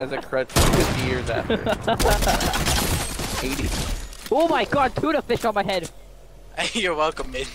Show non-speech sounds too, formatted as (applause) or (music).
as a crutch 50 years after. 80. Oh my god, tuna fish on my head. (laughs) You're welcome, man.